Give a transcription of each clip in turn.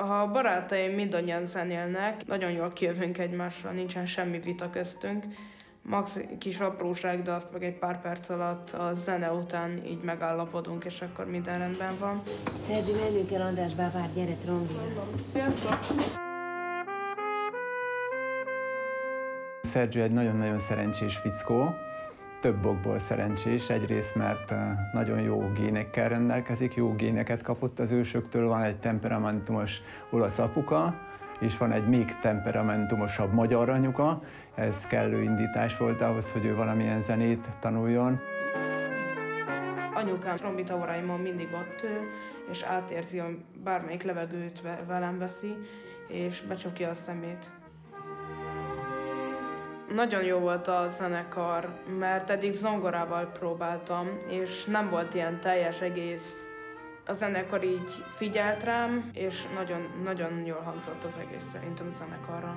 A barátaim mindannyian zenélnek, nagyon jól kijövünk egymással, nincsen semmi vita köztünk. Max kis apróság, de azt meg egy pár perc alatt a zene után így megállapodunk, és akkor minden rendben van. Szerzsi, mennünk kell András bábár, gyere trombira. Sziasztok! Sergio egy nagyon-nagyon szerencsés fickó, több okból szerencsés. Egyrészt, mert nagyon jó génekkel rendelkezik, jó géneket kapott az ősöktől, van egy temperamentumos olasz apuka, és van egy még temperamentumosabb magyar anyuka. Ez kellő indítás volt ahhoz, hogy ő valamilyen zenét tanuljon. Anyukám trombita óráimon mindig ott ül, és átérzi, hogy bármelyik levegőt velem veszi, és becsukja a szemét. Nagyon jó volt a zenekar, mert eddig zongorával próbáltam, és nem volt ilyen teljes egész. A zenekar így figyelt rám, és nagyon, nagyon jól hangzott az egész szerintem a zenekarral.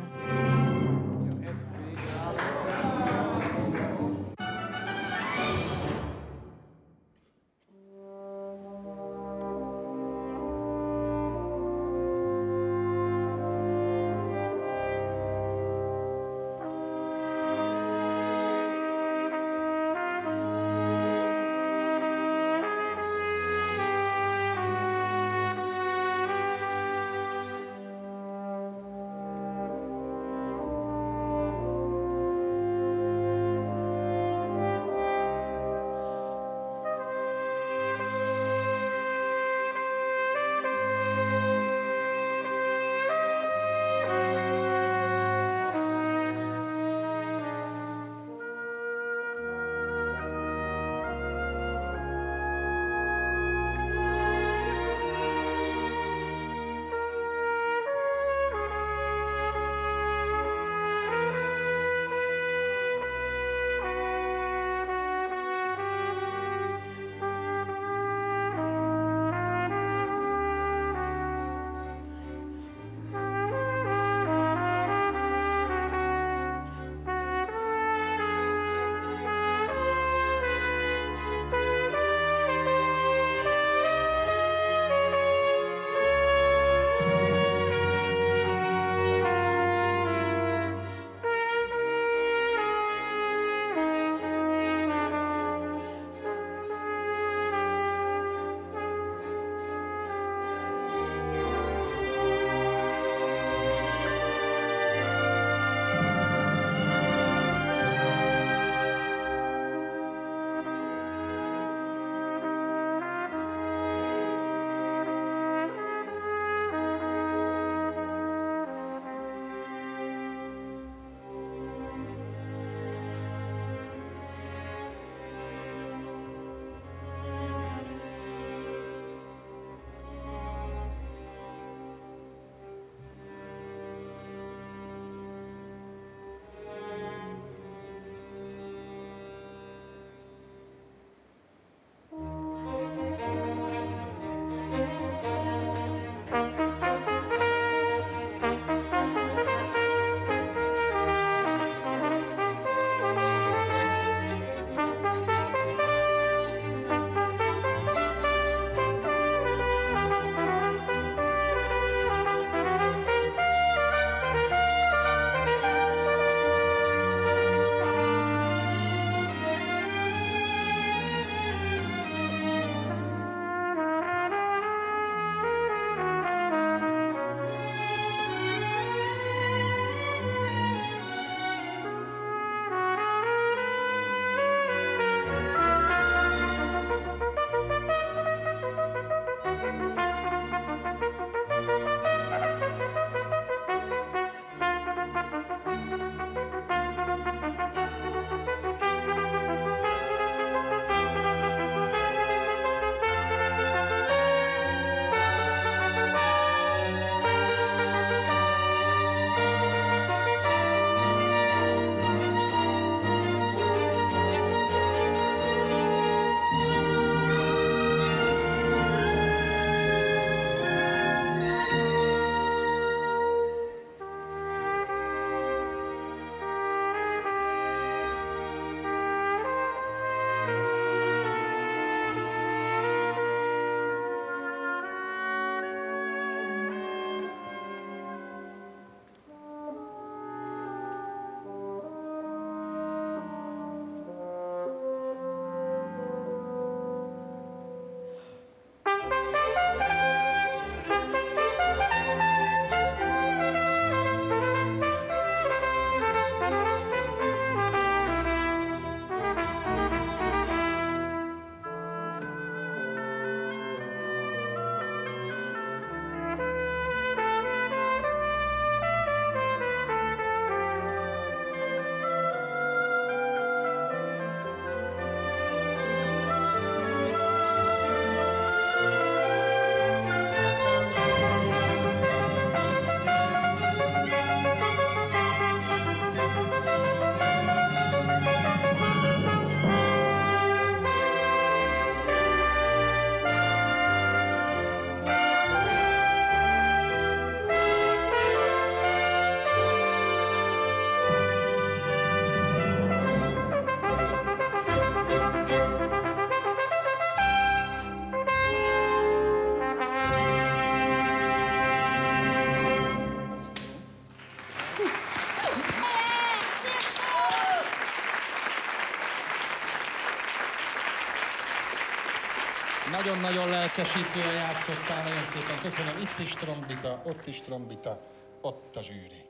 Nagyon lelkesítően játszottál, nagyon szépen köszönöm. Itt is trombita, ott is trombita, ott a zsűri.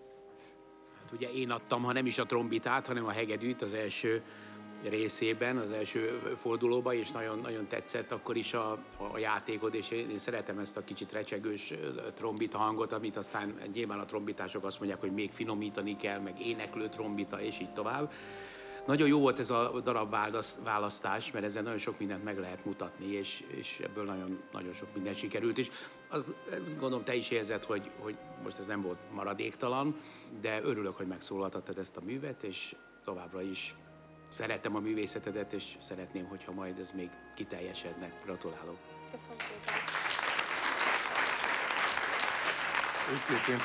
Hát ugye én adtam, ha nem is a trombitát, hanem a hegedűt az első részében, az első fordulóban, és nagyon, nagyon tetszett akkor is a, a játékod, és én, én szeretem ezt a kicsit recsegős trombita hangot, amit aztán nyilván a trombitások azt mondják, hogy még finomítani kell, meg éneklő trombita, és így tovább. Nagyon jó volt ez a darab választás, mert ezzel nagyon sok mindent meg lehet mutatni, és, és ebből nagyon, nagyon sok minden sikerült is. Azt gondolom, te is érzed, hogy, hogy most ez nem volt maradéktalan, de örülök, hogy megszólaltattad ezt a művet, és továbbra is szeretem a művészetedet, és szeretném, hogyha majd ez még kiteljesedne. Gratulálok. Köszönöm szépen. Egyébként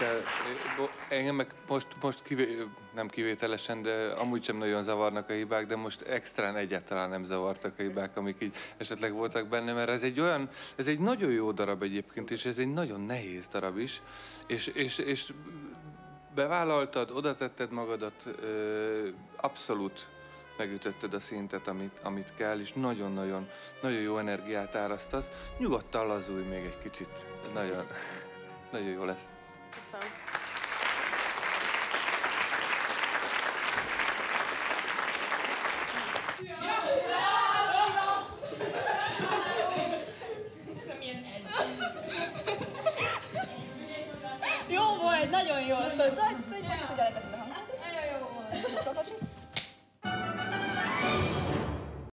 engem meg most, most kivé, nem kivételesen, de amúgy sem nagyon zavarnak a hibák, de most extrán egyáltalán nem zavartak a hibák, amik így esetleg voltak benne, mert ez egy olyan, ez egy nagyon jó darab egyébként, és ez egy nagyon nehéz darab is, és, és, és bevállaltad, oda tetted magadat, abszolút megütötted a szintet, amit, amit kell, és nagyon-nagyon nagyon jó energiát árasztasz. Nyugodtan lazulj még egy kicsit. Nagyon, nagyon jó lesz. Köszönöm. Jó volt, nagyon jó. Szóval, szóval,